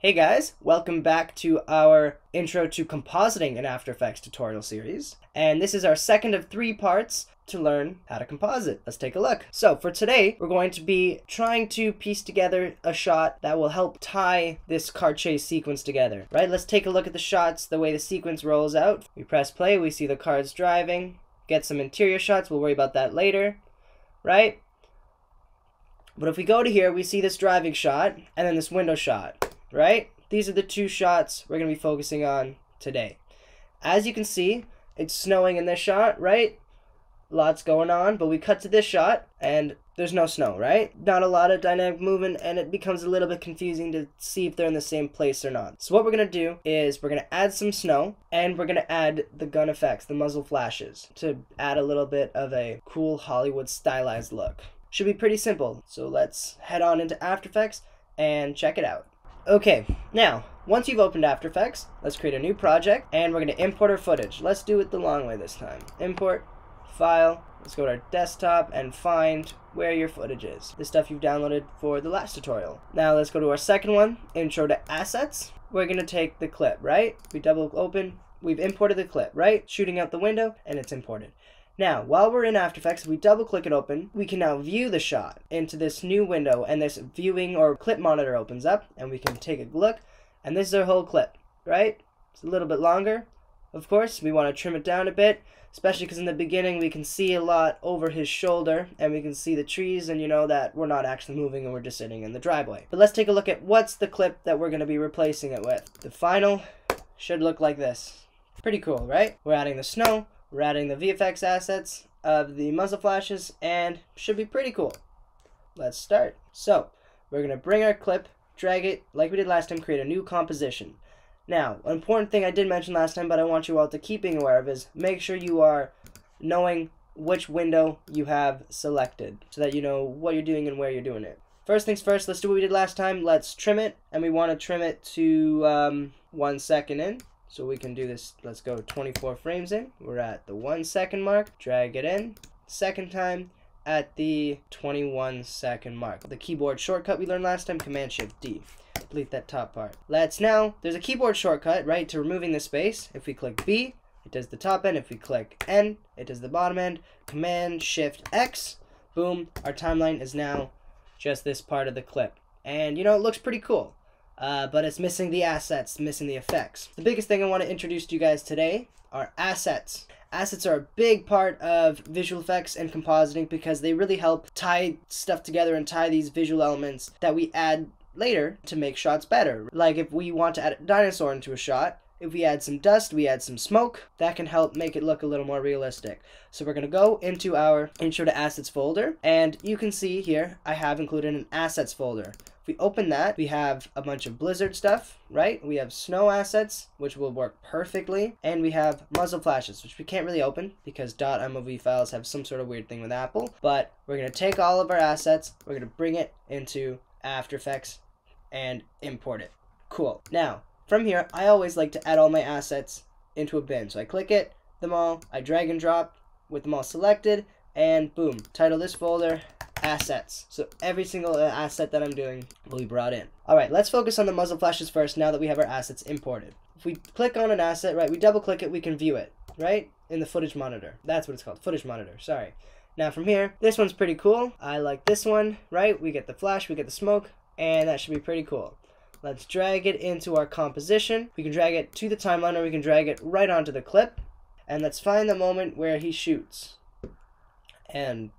Hey guys, welcome back to our Intro to Compositing in After Effects tutorial series. And this is our second of three parts to learn how to composite. Let's take a look. So for today, we're going to be trying to piece together a shot that will help tie this car chase sequence together, right? Let's take a look at the shots, the way the sequence rolls out. We press play, we see the cars driving, get some interior shots, we'll worry about that later, right? But if we go to here, we see this driving shot and then this window shot right? These are the two shots we're going to be focusing on today. As you can see, it's snowing in this shot, right? Lots going on, but we cut to this shot and there's no snow, right? Not a lot of dynamic movement and it becomes a little bit confusing to see if they're in the same place or not. So what we're going to do is we're going to add some snow and we're going to add the gun effects, the muzzle flashes to add a little bit of a cool Hollywood stylized look. Should be pretty simple. So let's head on into After Effects and check it out. Okay, now, once you've opened After Effects, let's create a new project, and we're going to import our footage. Let's do it the long way this time. Import, File, let's go to our desktop and find where your footage is. The stuff you've downloaded for the last tutorial. Now let's go to our second one, Intro to Assets. We're going to take the clip, right? We double open, we've imported the clip, right? Shooting out the window, and it's imported. Now, while we're in After Effects, if we double click it open, we can now view the shot into this new window and this viewing or clip monitor opens up and we can take a look and this is our whole clip, right? It's a little bit longer. Of course, we want to trim it down a bit, especially because in the beginning we can see a lot over his shoulder and we can see the trees and you know that we're not actually moving and we're just sitting in the driveway. But let's take a look at what's the clip that we're going to be replacing it with. The final should look like this. Pretty cool, right? We're adding the snow, we're adding the VFX assets of the muzzle flashes and should be pretty cool. Let's start. So, we're going to bring our clip, drag it like we did last time, create a new composition. Now, an important thing I did mention last time, but I want you all to keep being aware of is make sure you are knowing which window you have selected so that you know what you're doing and where you're doing it. First things first, let's do what we did last time. Let's trim it, and we want to trim it to um, one second in. So we can do this, let's go 24 frames in. We're at the one second mark, drag it in. Second time at the 21 second mark. The keyboard shortcut we learned last time, Command Shift D. Delete that top part. Let's now, there's a keyboard shortcut, right, to removing the space. If we click B, it does the top end. If we click N, it does the bottom end. Command Shift X, boom, our timeline is now just this part of the clip. And you know, it looks pretty cool uh, but it's missing the assets, missing the effects. The biggest thing I want to introduce to you guys today are assets. Assets are a big part of visual effects and compositing because they really help tie stuff together and tie these visual elements that we add later to make shots better. Like if we want to add a dinosaur into a shot, if we add some dust, we add some smoke, that can help make it look a little more realistic. So we're going to go into our Intro to Assets folder, and you can see here I have included an Assets folder we open that, we have a bunch of Blizzard stuff, right? We have snow assets, which will work perfectly, and we have muzzle flashes, which we can't really open because .mov files have some sort of weird thing with Apple. But we're going to take all of our assets, we're going to bring it into After Effects and import it. Cool. Now, from here, I always like to add all my assets into a bin. So I click it, them all, I drag and drop with them all selected, and boom, title this folder assets. So every single uh, asset that I'm doing will be brought in. All right, let's focus on the muzzle flashes first now that we have our assets imported. If we click on an asset, right, we double click it, we can view it, right, in the footage monitor. That's what it's called, footage monitor, sorry. Now from here, this one's pretty cool. I like this one, right? We get the flash, we get the smoke, and that should be pretty cool. Let's drag it into our composition. We can drag it to the timeline or we can drag it right onto the clip. And let's find the moment where he shoots. And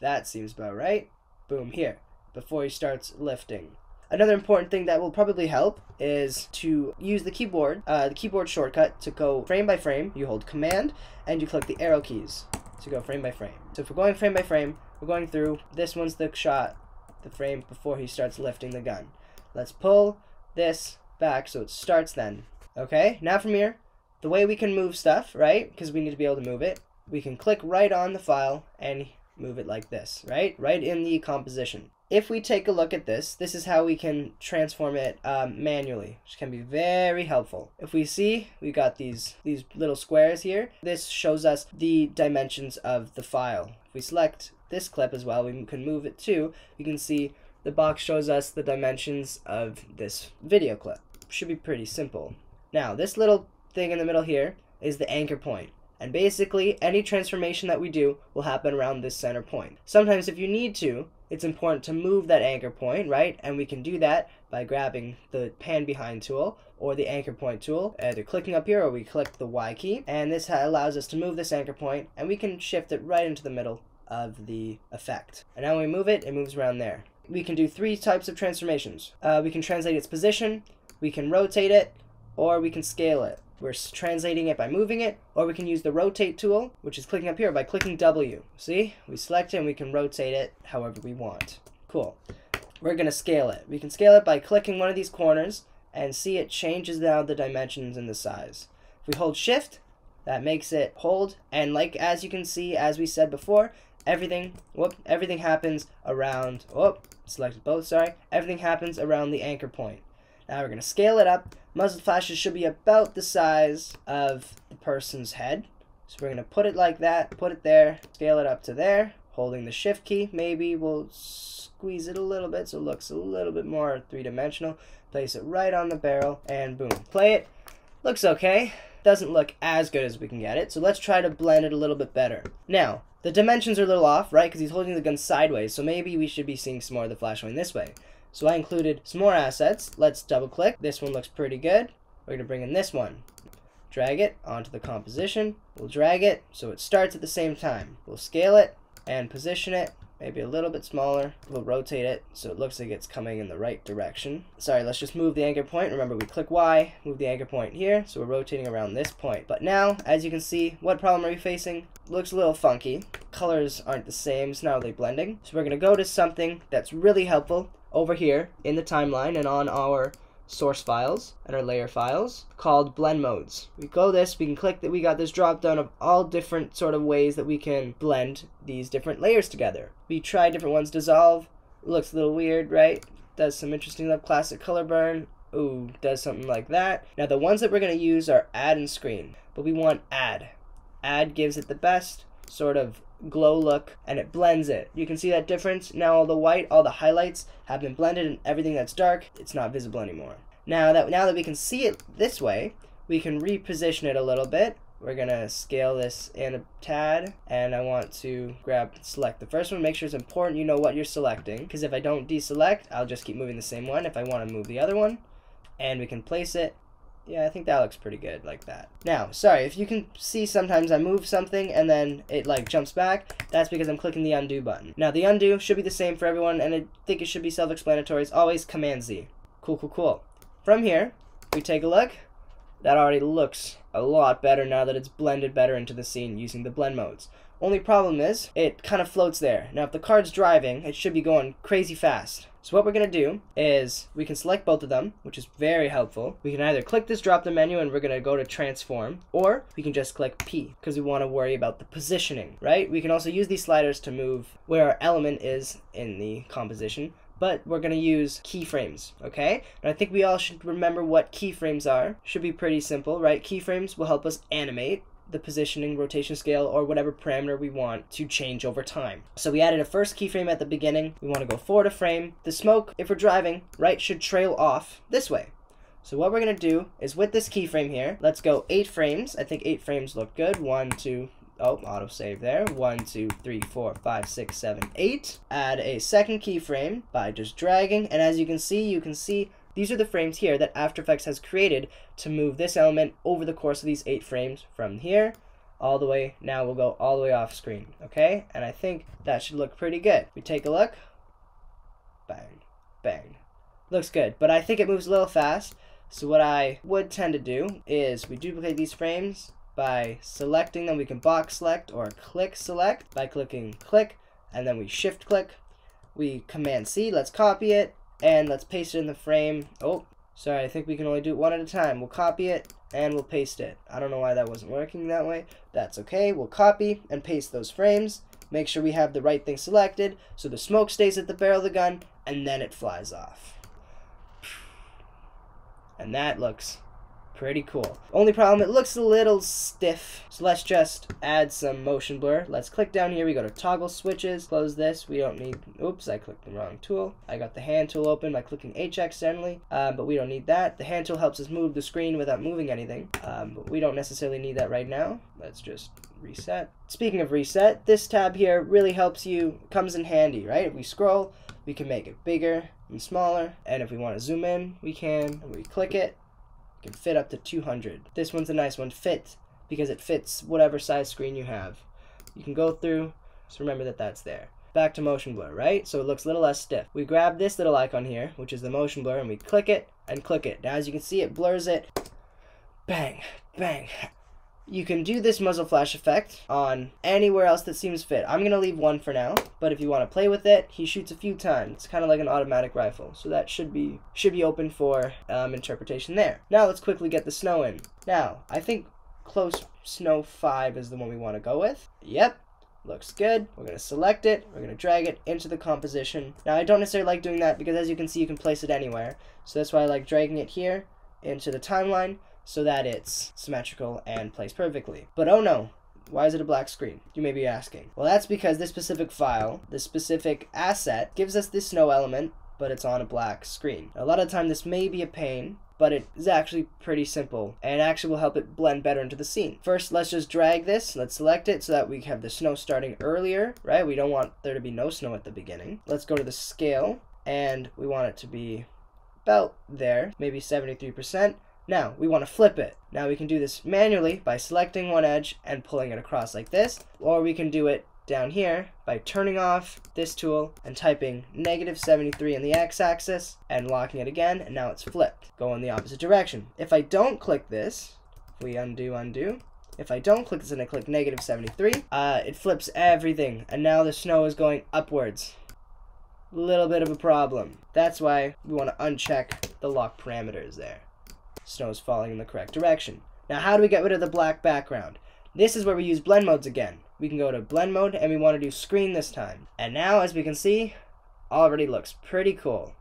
that seems about right. Boom, here, before he starts lifting. Another important thing that will probably help is to use the keyboard, uh, the keyboard shortcut to go frame by frame. You hold Command and you click the arrow keys to go frame by frame. So if we're going frame by frame, we're going through, this one's the shot, the frame before he starts lifting the gun. Let's pull this back so it starts then. Okay, now from here, the way we can move stuff, right, because we need to be able to move it, we can click right on the file and move it like this, right? Right in the composition. If we take a look at this, this is how we can transform it um, manually, which can be very helpful. If we see, we got these, these little squares here. This shows us the dimensions of the file. If we select this clip as well, we can move it too. You can see the box shows us the dimensions of this video clip. Should be pretty simple. Now, this little thing in the middle here is the anchor point. And basically, any transformation that we do will happen around this center point. Sometimes if you need to, it's important to move that anchor point, right? And we can do that by grabbing the pan behind tool or the anchor point tool, either clicking up here or we click the Y key. And this allows us to move this anchor point and we can shift it right into the middle of the effect. And now when we move it, it moves around there. We can do three types of transformations. Uh, we can translate its position, we can rotate it, or we can scale it. We're translating it by moving it, or we can use the rotate tool, which is clicking up here by clicking W. See? We select it and we can rotate it however we want. Cool. We're going to scale it. We can scale it by clicking one of these corners and see it changes now the dimensions and the size. If we hold shift, that makes it hold, and like as you can see, as we said before, everything, whoop, everything happens around, whoop, selected both, sorry, everything happens around the anchor point. Now we're going to scale it up. Muzzle flashes should be about the size of the person's head. So we're going to put it like that, put it there, scale it up to there, holding the shift key. Maybe we'll squeeze it a little bit so it looks a little bit more three-dimensional. Place it right on the barrel, and boom. Play it. Looks okay. Doesn't look as good as we can get it, so let's try to blend it a little bit better. Now, the dimensions are a little off, right, because he's holding the gun sideways, so maybe we should be seeing some more of the flash going this way. So I included some more assets. Let's double click. This one looks pretty good. We're going to bring in this one. Drag it onto the composition. We'll drag it so it starts at the same time. We'll scale it and position it maybe a little bit smaller. We'll rotate it so it looks like it's coming in the right direction. Sorry, let's just move the anchor point. Remember, we click Y, move the anchor point here, so we're rotating around this point. But now, as you can see, what problem are we facing? Looks a little funky. Colors aren't the same, now are they blending? So we're going to go to something that's really helpful over here in the timeline and on our source files and our layer files called blend modes. We go this, we can click that we got this drop down of all different sort of ways that we can blend these different layers together. We try different ones. Dissolve looks a little weird, right? Does some interesting stuff. Classic color burn. Ooh, does something like that. Now the ones that we're going to use are add and screen, but we want add. Add gives it the best sort of glow look and it blends it. You can see that difference. Now all the white, all the highlights have been blended and everything that's dark, it's not visible anymore. Now that now that we can see it this way, we can reposition it a little bit. We're gonna scale this in a tad and I want to grab select the first one, make sure it's important you know what you're selecting because if I don't deselect, I'll just keep moving the same one if I want to move the other one. And we can place it yeah, I think that looks pretty good like that. Now, sorry, if you can see sometimes I move something and then it like jumps back, that's because I'm clicking the undo button. Now, the undo should be the same for everyone and I think it should be self-explanatory. It's always Command Z. Cool, cool, cool. From here, we take a look. That already looks a lot better now that it's blended better into the scene using the blend modes. Only problem is, it kind of floats there. Now, if the card's driving, it should be going crazy fast. So what we're going to do is we can select both of them, which is very helpful. We can either click this drop down menu and we're going to go to transform, or we can just click P because we want to worry about the positioning, right? We can also use these sliders to move where our element is in the composition, but we're going to use keyframes, okay? And I think we all should remember what keyframes are. Should be pretty simple, right? Keyframes will help us animate the positioning, rotation scale, or whatever parameter we want to change over time. So we added a first keyframe at the beginning. We want to go forward a frame. The smoke, if we're driving, right, should trail off this way. So what we're going to do is with this keyframe here, let's go eight frames. I think eight frames look good. One, two, oh, autosave there. One, two, three, four, five, six, seven, eight. Add a second keyframe by just dragging. And as you can see, you can see these are the frames here that After Effects has created to move this element over the course of these eight frames from here all the way, now we'll go all the way off screen, okay? And I think that should look pretty good. We take a look, bang, bang. Looks good, but I think it moves a little fast, so what I would tend to do is we duplicate these frames by selecting them. We can box select or click select by clicking click, and then we shift click. We command C, let's copy it, and let's paste it in the frame. Oh, sorry, I think we can only do it one at a time. We'll copy it and we'll paste it. I don't know why that wasn't working that way. That's okay. We'll copy and paste those frames. Make sure we have the right thing selected so the smoke stays at the barrel of the gun and then it flies off. And that looks Pretty cool. Only problem, it looks a little stiff. So let's just add some motion blur. Let's click down here. We go to toggle switches. Close this. We don't need, oops, I clicked the wrong tool. I got the hand tool open by clicking H accidentally, um, but we don't need that. The hand tool helps us move the screen without moving anything, um, but we don't necessarily need that right now. Let's just reset. Speaking of reset, this tab here really helps you, comes in handy, right? We scroll, we can make it bigger and smaller, and if we want to zoom in, we can, and we click it, can fit up to 200. This one's a nice one, fit, because it fits whatever size screen you have. You can go through, just remember that that's there. Back to motion blur, right? So it looks a little less stiff. We grab this little icon here, which is the motion blur, and we click it and click it. Now as you can see, it blurs it. Bang, bang. You can do this muzzle flash effect on anywhere else that seems fit. I'm going to leave one for now, but if you want to play with it, he shoots a few times. It's kind of like an automatic rifle, so that should be should be open for um, interpretation there. Now let's quickly get the snow in. Now, I think close snow 5 is the one we want to go with. Yep, looks good. We're going to select it. We're going to drag it into the composition. Now, I don't necessarily like doing that because as you can see, you can place it anywhere. So that's why I like dragging it here into the timeline so that it's symmetrical and placed perfectly. But oh no, why is it a black screen? You may be asking. Well, that's because this specific file, this specific asset, gives us this snow element, but it's on a black screen. A lot of the time this may be a pain, but it is actually pretty simple and actually will help it blend better into the scene. First, let's just drag this. Let's select it so that we have the snow starting earlier, right? We don't want there to be no snow at the beginning. Let's go to the scale and we want it to be about there, maybe 73%. Now, we want to flip it. Now we can do this manually by selecting one edge and pulling it across like this, or we can do it down here by turning off this tool and typing negative 73 in the x-axis and locking it again, and now it's flipped. Go in the opposite direction. If I don't click this, we undo, undo, if I don't click this and I click negative 73, uh, it flips everything, and now the snow is going upwards. Little bit of a problem. That's why we want to uncheck the lock parameters there snow is falling in the correct direction. Now how do we get rid of the black background? This is where we use blend modes again. We can go to blend mode and we want to do screen this time. And now as we can see, already looks pretty cool.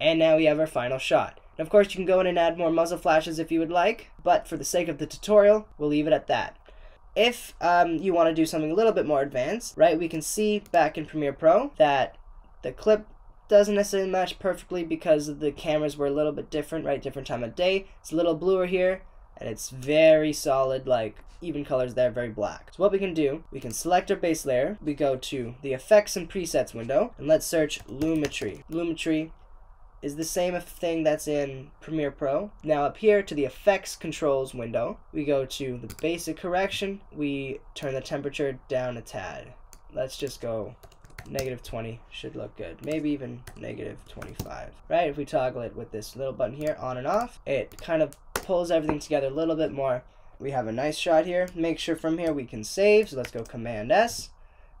And now we have our final shot. And of course you can go in and add more muzzle flashes if you would like, but for the sake of the tutorial, we'll leave it at that. If um, you want to do something a little bit more advanced, right, we can see back in Premiere Pro that the clip doesn't necessarily match perfectly because the cameras were a little bit different, right? Different time of day. It's a little bluer here, and it's very solid, like even colors there, very black. So what we can do, we can select our base layer, we go to the effects and presets window, and let's search Lumetri. Lumetri is the same thing that's in Premiere Pro. Now up here to the effects controls window, we go to the basic correction, we turn the temperature down a tad. Let's just go negative 20 should look good. Maybe even negative 25, right? If we toggle it with this little button here, on and off, it kind of pulls everything together a little bit more. We have a nice shot here. Make sure from here we can save. So let's go Command S.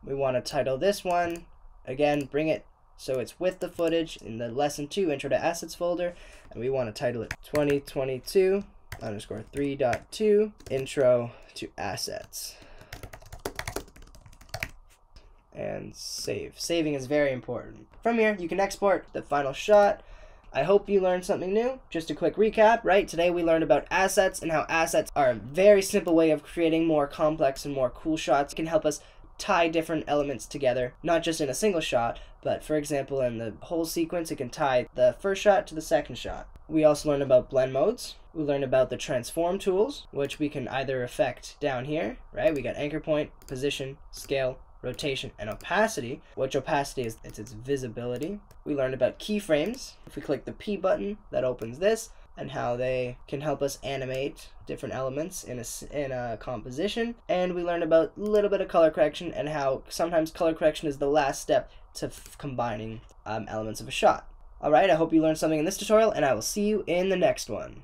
We want to title this one. Again, bring it so it's with the footage in the Lesson 2 Intro to Assets folder. And we want to title it 2022 underscore 3.2 Intro to Assets and save. Saving is very important. From here, you can export the final shot. I hope you learned something new. Just a quick recap, right? Today we learned about assets and how assets are a very simple way of creating more complex and more cool shots. It can help us tie different elements together, not just in a single shot, but for example, in the whole sequence, it can tie the first shot to the second shot. We also learned about blend modes. We learned about the transform tools, which we can either affect down here, right? We got anchor point, position, scale, rotation, and opacity, which opacity is it's its visibility. We learned about keyframes. If we click the P button, that opens this, and how they can help us animate different elements in a, in a composition. And we learned about a little bit of color correction and how sometimes color correction is the last step to combining um, elements of a shot. Alright, I hope you learned something in this tutorial, and I will see you in the next one.